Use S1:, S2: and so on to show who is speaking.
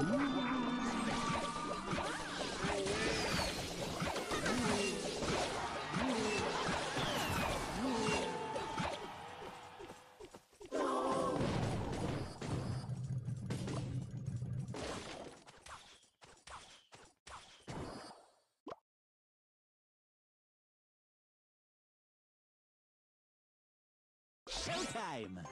S1: Ooh. Showtime!